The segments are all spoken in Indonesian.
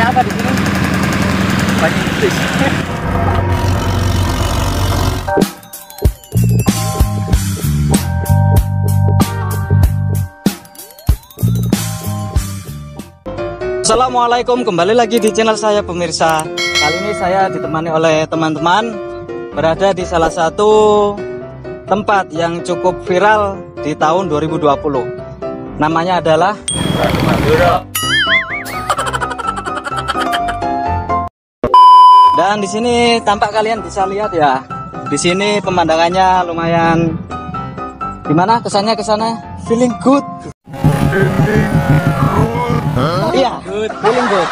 Banyak apa di sini? Banyak Inggris. Assalamualaikum, kembali lagi di channel saya pemirsa. Kali ini saya ditemani oleh teman-teman berada di salah satu tempat yang cukup viral di tahun 2020. Namanya adalah Dan di sini tampak kalian bisa lihat ya. Di sini pemandangannya lumayan gimana kesannya ke sana? Feeling good. Iya, good. feeling good.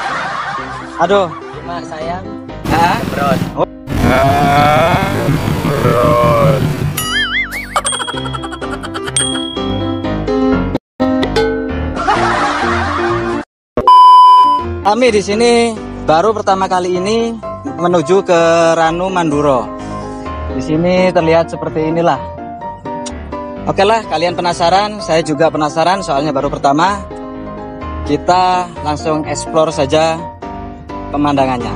Aduh, Gimana sayang? Hah? Bro. Kami di sini baru pertama kali ini menuju ke Ranu Manduro. Di sini terlihat seperti inilah. Oke lah, kalian penasaran? Saya juga penasaran soalnya baru pertama. Kita langsung explore saja pemandangannya.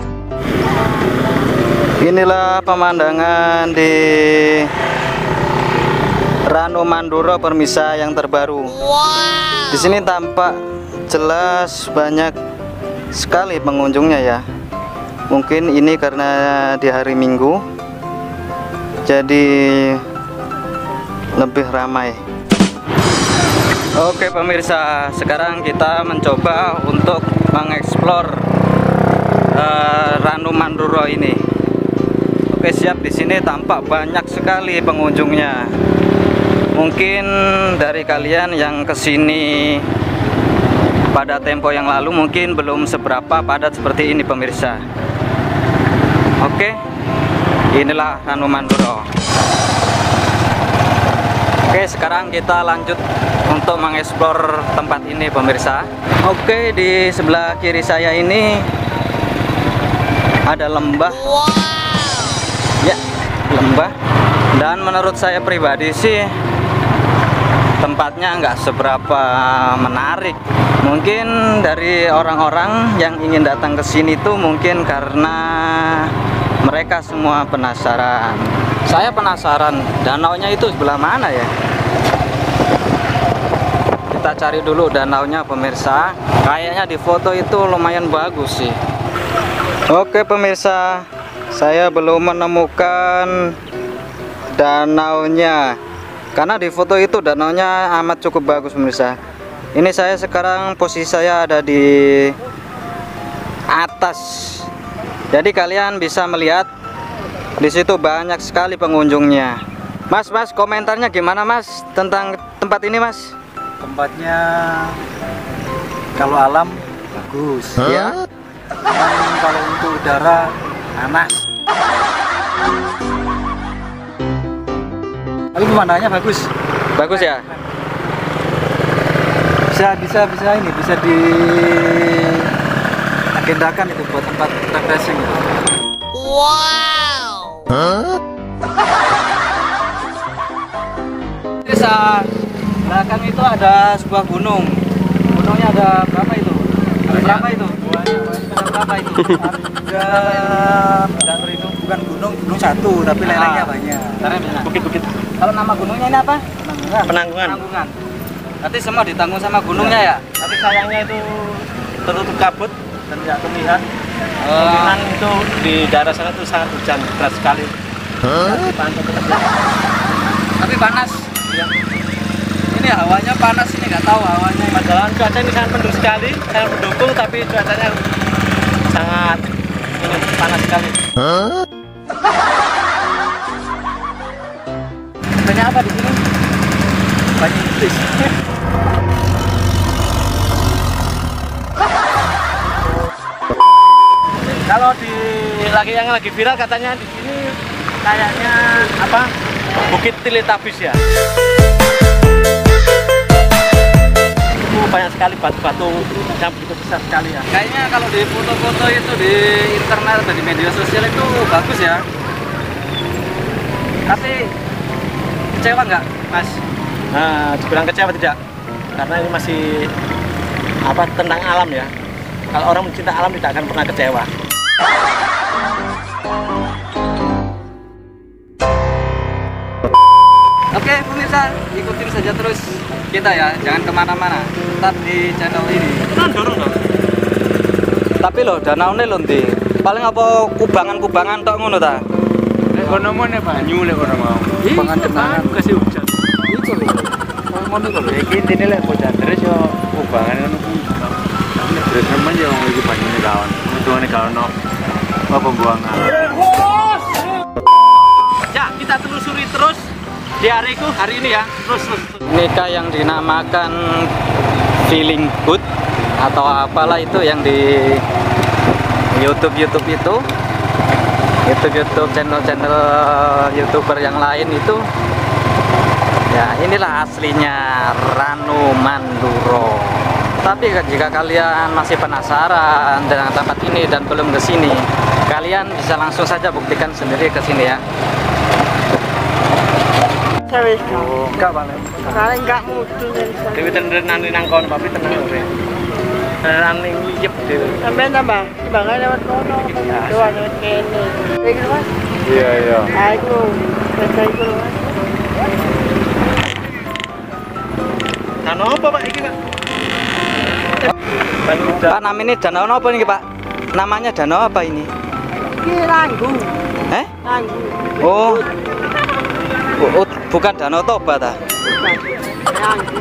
Inilah pemandangan di Ranu Manduro Permisa yang terbaru. Di sini tampak jelas banyak sekali pengunjungnya ya. Mungkin ini karena di hari Minggu, jadi lebih ramai. Oke pemirsa, sekarang kita mencoba untuk mengeksplor eh, Ranu Manduro ini. Oke siap di sini tampak banyak sekali pengunjungnya. Mungkin dari kalian yang ke sini pada tempo yang lalu mungkin belum seberapa padat seperti ini pemirsa. Oke, inilah Ranu Manduro. Oke, sekarang kita lanjut untuk mengeksplor tempat ini pemirsa. Oke, di sebelah kiri saya ini ada lembah. Ya, lembah. Dan menurut saya pribadi sih tempatnya nggak seberapa menarik. Mungkin dari orang-orang yang ingin datang ke sini tuh mungkin karena mereka semua penasaran. Saya penasaran, danaunya itu sebelah mana ya? Kita cari dulu danaunya pemirsa. Kayaknya di foto itu lumayan bagus sih. Oke pemirsa, saya belum menemukan danaunya. Karena di foto itu danaunya amat cukup bagus pemirsa. Ini saya sekarang posisi saya ada di atas. Jadi kalian bisa melihat di situ banyak sekali pengunjungnya. Mas, Mas, komentarnya gimana Mas tentang tempat ini Mas? Tempatnya kalau alam bagus. Ya. Cuman kalau untuk udara panas. Tapi pemandangannya bagus. Bagus ya? Bisa bisa bisa ini bisa di agendakan itu buat tempat refreshing itu. Bisa belakang itu ada sebuah gunung. Gunungnya ada berapa itu? Ada berapa itu? Ada berapa itu? Ada ada itu bukan gunung gunung satu tapi lelengnya Ah. banyak. Bukit-bukit. Kalau nama gunungnya ini apa? Penanggungan. Penanggungan. Penanggungan. Berarti semua ditanggung sama gunungnya ya? tapi sayangnya itu tertutup kabut dan tidak terlihat kemungkinan itu di daerah sana itu sangat hujan deras sekali tersebut Tapi panas. ya. Ini hawanya panas ini nggak tahu hawanya. padahal cuaca ini sangat mendung sekali sangat mendukung tapi cuacanya sangat ini, panas sekali Banyak apa di sini? Banyak Inggris. kalau di lagi yang lagi viral katanya di sini kayaknya apa Bukit Teletabis ya itu banyak sekali batu-batu yang begitu besar sekali ya Kayaknya kalau di foto-foto itu di internet atau di media sosial itu bagus ya. Tapi kecewa nggak, Mas? Nah, dibilang kecewa tidak? Karena ini masih apa tentang alam ya. Kalau orang mencinta alam tidak akan pernah kecewa. Oke pemirsa, ikutin saja terus kita ya, jangan ke mana-mana. Tetap di channel ini. Tapi loh, danau ini lonti. Paling apa kubangan-kubangan tok ngono ta? Lek kono mana banyu lek kono mau. Pangan kenangan kasih hujan. Itu lho. Ngono lho iki intine lek bocah terus yo kubangan ngono kuwi. Nek terus nemen yo iki banyune kawan. Untungane gak ono apa pembuangan. Ya, kita telusuri terus di hariku hari ini ya. Terus terus. terus. Nikah yang dinamakan feeling good atau apalah itu yang di YouTube YouTube itu YouTube YouTube channel channel youtuber yang lain itu ya inilah aslinya Ranu Manduro tapi jika kalian masih penasaran dengan tempat ini dan belum ke sini kalian bisa langsung saja buktikan sendiri ke sini ya kau. Oh, enggak balik. Kalau enggak mutu dari sana. Dewi tenan nang kon papi tenang ore. Tenan ning yep dewe. Sampai nambah, bangga lewat kono. Doa lewat kene. Iki mas, Iya iya. aku selesai itu mas. Danau apa Pak iki Pak? Pak nama ini danau apa ini Pak? Namanya danau apa ini? Iki ranggu, Eh? ranggu. Oh, Bu- bukan Danau Toba ta? Ranggu,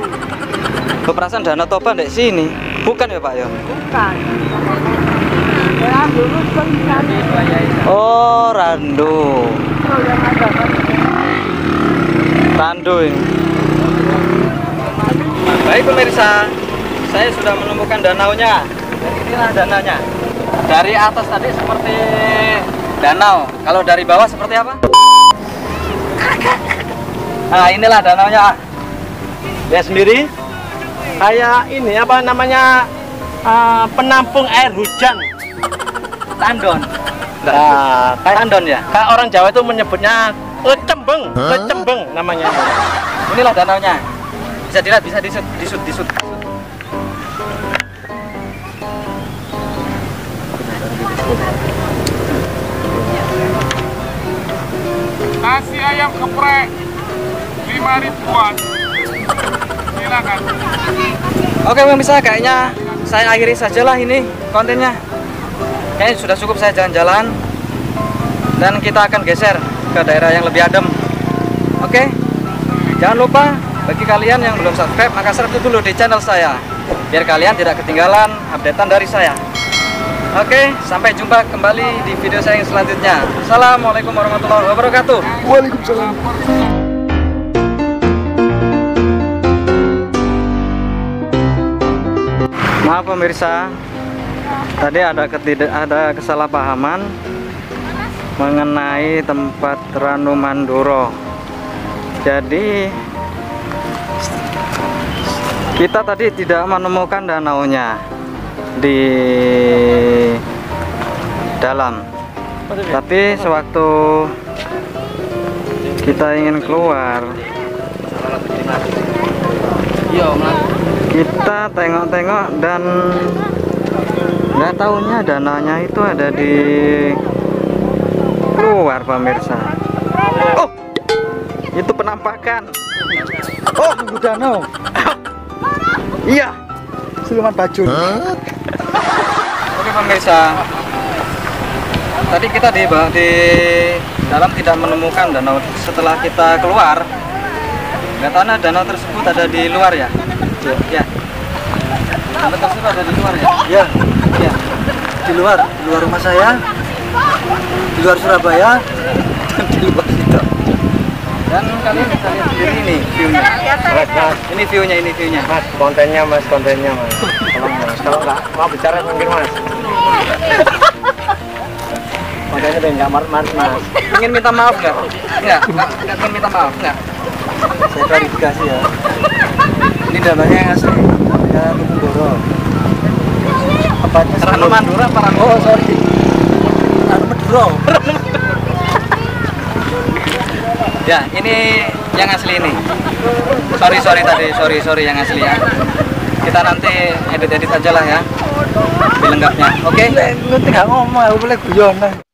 Oh, perasaan Danau Toba di sini. Bukan ya Pak ya? bukan. Ranggu kan Oh, Randu. Randu ini. Baik pemirsa, saya sudah menemukan danaunya. Dan inilah danaunya. Dari atas tadi seperti danau. Kalau dari bawah seperti apa? Nah, inilah danaunya. Ya sendiri kayak ini apa namanya eh, penampung air hujan. Tandon. Nah, kayak Tandon ya? kayak orang Jawa itu menyebutnya lecembeng, lecembeng namanya. Inilah danaunya. Bisa dilihat, bisa disut, disut, disut. Nasi ayam geprek 5 ribuan. Silakan. Oke pemirsa, kayaknya saya akhiri sajalah ini kontennya. Kayaknya sudah cukup saya jalan-jalan dan kita akan geser ke daerah yang lebih adem. Oke, jangan lupa bagi kalian yang belum subscribe maka subscribe dulu di channel saya biar kalian tidak ketinggalan updatean dari saya. Oke, sampai jumpa kembali di video saya yang selanjutnya. Assalamualaikum warahmatullahi wabarakatuh. Waalaikumsalam. Maaf pemirsa, tadi ada ketidak ada kesalahpahaman mengenai tempat Ranu Manduro. Jadi kita tadi tidak menemukan danaunya di dalam. Tapi sewaktu kita ingin keluar, kita tengok-tengok dan nggak tahunya dananya itu ada di luar pemirsa. Oh itu penampakan. Oh danau. Iya. Siluman bajul. oke pemirsa tadi kita di di dalam tidak menemukan danau setelah kita keluar nggak tahu danau tersebut ada di luar ya? Ya. Danau tersebut ada di luar ya? Ya, ya di luar, di luar rumah saya. Di luar Surabaya. Dan di luar situ. dan kalian bisa lihat sendiri ini viewnya. Ini viewnya ini viewnya. Mas, kontennya Mas, kontennya Mas. Tolong Mas, kalau nggak mau bicara mungkin Mas. Kontennya biar nggak marah Mas. ingin minta maaf nggak nggak nggak ingin minta maaf nggak Saya klarifikasi ya. Ini dananya yang asli. Ya, Lubung Tempatnya Ranu Mandura apa Ranu Oh, sorry. Ranu Maduro. ya ini yang asli ini sorry sorry tadi sorry sorry yang asli ya kita nanti edit-edit aja lah ya lebih lengkapnya oke Lu tinggal ngomong, aku boleh guyon lah.